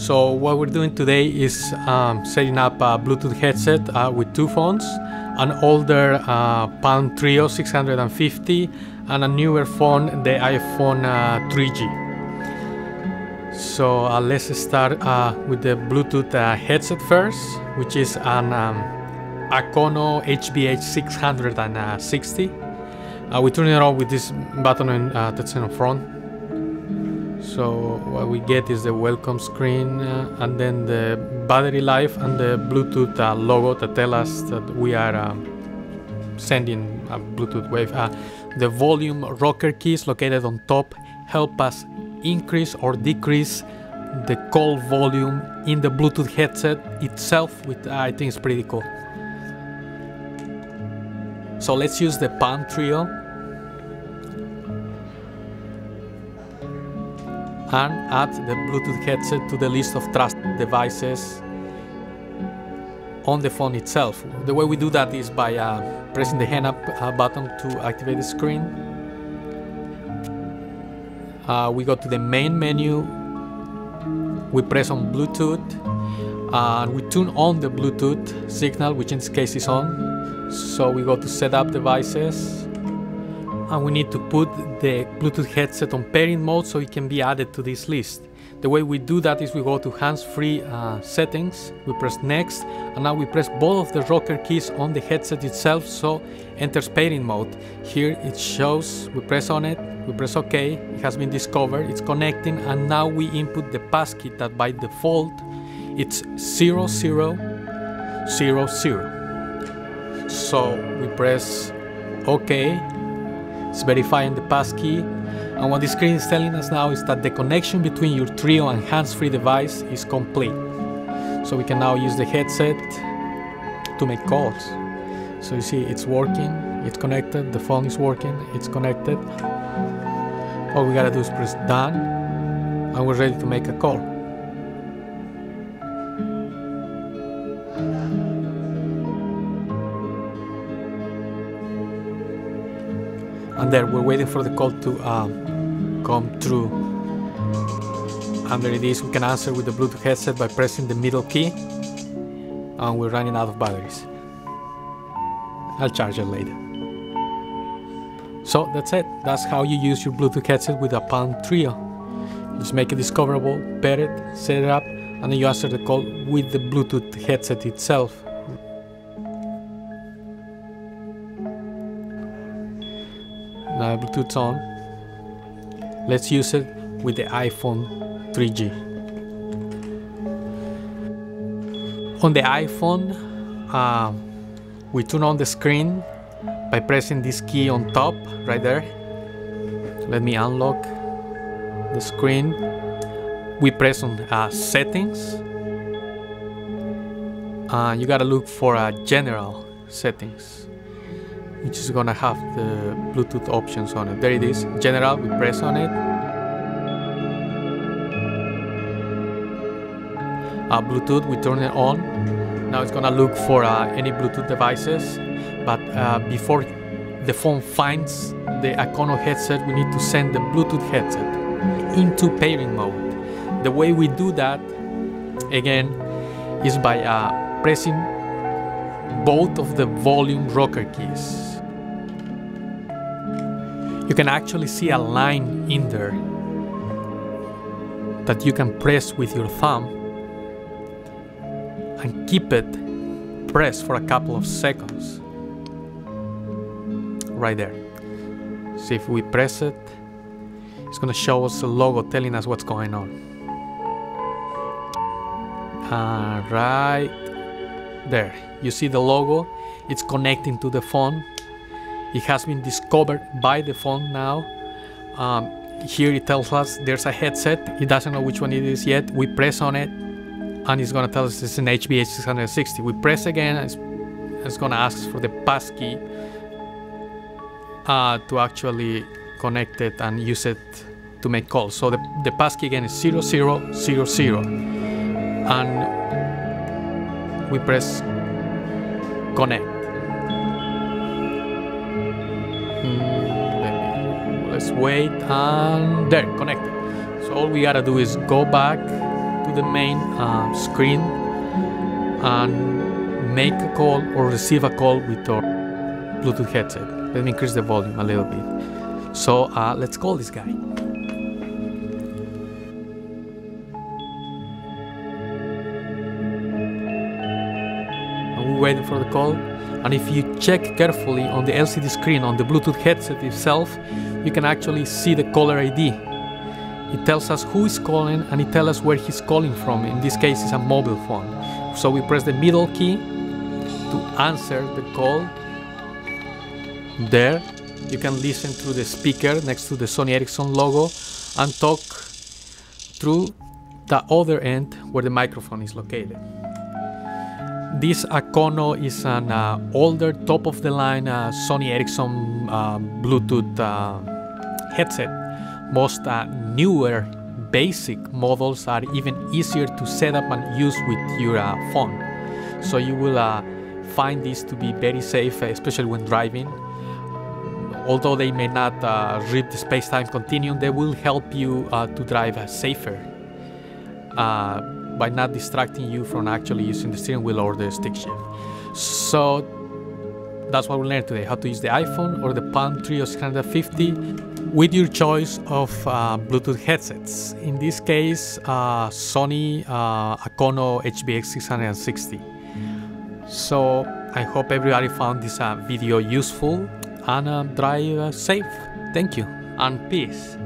So what we're doing today is um, setting up a Bluetooth headset uh, with two phones, an older uh, Palm Treo 650 and a newer phone, the iPhone uh, 3G. So uh, let's start uh, with the Bluetooth uh, headset first, which is an um, Akono HBH 660. we turn it on with this button in, that's in front so what we get is the welcome screen uh, and then the battery life and the bluetooth uh, logo that tell us that we are um, sending a bluetooth wave. Uh, the volume rocker keys located on top help us increase or decrease the call volume in the bluetooth headset itself which i think is pretty cool. So let's use the palm Treo and add the Bluetooth headset to the list of trusted devices on the phone itself. The way we do that is by uh, pressing the hand up uh, button to activate the screen. Uh, we go to the main menu, we press on Bluetooth, and we turn on the Bluetooth signal, which in this case is on. So we go to setup devices, and we need to put the Bluetooth headset on pairing mode so it can be added to this list. The way we do that is we go to hands-free uh, settings, we press next, and now we press both of the rocker keys on the headset itself so enters pairing mode. Here it shows, we press on it, we press OK, it has been discovered, it's connecting, and now we input the passkey that by default it's 0000. So we press OK, it's verifying the passkey. And what the screen is telling us now is that the connection between your Treo and hands-free device is complete. So we can now use the headset to make calls. So you see it's working, it's connected, the phone is working, it's connected. All we gotta do is press done and we're ready to make a call. And there we're waiting for the call to uh, come through and there it is. We can answer with the bluetooth headset by pressing the middle key. And we're running out of batteries. I'll charge it later. So that's it. That's how you use your bluetooth headset with a Palm Treo just make it discoverable pair it set it up and then you answer the call with the bluetooth headset itself now Bluetooth on let's use it with the iPhone 3G on the iPhone uh, we turn on the screen by pressing this key on top right there. Let me unlock the screen. We press on uh, settings. Uh, you gotta look for general settings which is gonna have the Bluetooth options on it. There it is, general, we press on it. Uh, Bluetooth, we turn it on. Now it's gonna look for uh, any Bluetooth devices, but uh, before the phone finds the Akono headset, we need to send the Bluetooth headset into pairing mode. The way we do that, again, is by uh, pressing both of the volume rocker keys you can actually see a line in there that you can press with your thumb and keep it pressed for a couple of seconds. Right there. See if we press it, it's gonna show us a logo telling us what's going on. Uh, right there, you see the logo, it's connecting to the phone it has been discovered by the phone now. Um, here it tells us there's a headset. It doesn't know which one it is yet. We press on it and it's gonna tell us it's an HBH 660. We press again and it's, it's gonna ask for the passkey uh, to actually connect it and use it to make calls. So the, the passkey again is 0000 and we press connect. let's wait and there connected so all we gotta do is go back to the main uh, screen and make a call or receive a call with our Bluetooth headset. Let me increase the volume a little bit. So uh, let's call this guy. Waiting for the call. And if you check carefully on the LCD screen on the Bluetooth headset itself, you can actually see the caller ID. It tells us who is calling and it tells us where he's calling from. In this case, it's a mobile phone. So we press the middle key to answer the call. There, you can listen through the speaker next to the Sony Ericsson logo and talk through the other end where the microphone is located. This Akono is an uh, older top of the line uh, Sony Ericsson uh, Bluetooth uh, headset. Most uh, newer basic models are even easier to set up and use with your uh, phone. So you will find this to be very safe, especially when driving. Although they may not rip the space-time continuum, they will help you to drive safer by not distracting you from actually using the steering wheel or the stick shift. So that's what we learned today, how to use the iPhone or the Palm Treo 650 with your choice of uh, Bluetooth headsets. In this case, uh, Sony uh, Akono HBX 660. So I hope everybody found this uh, video useful and uh, drive uh, safe. Thank you and peace.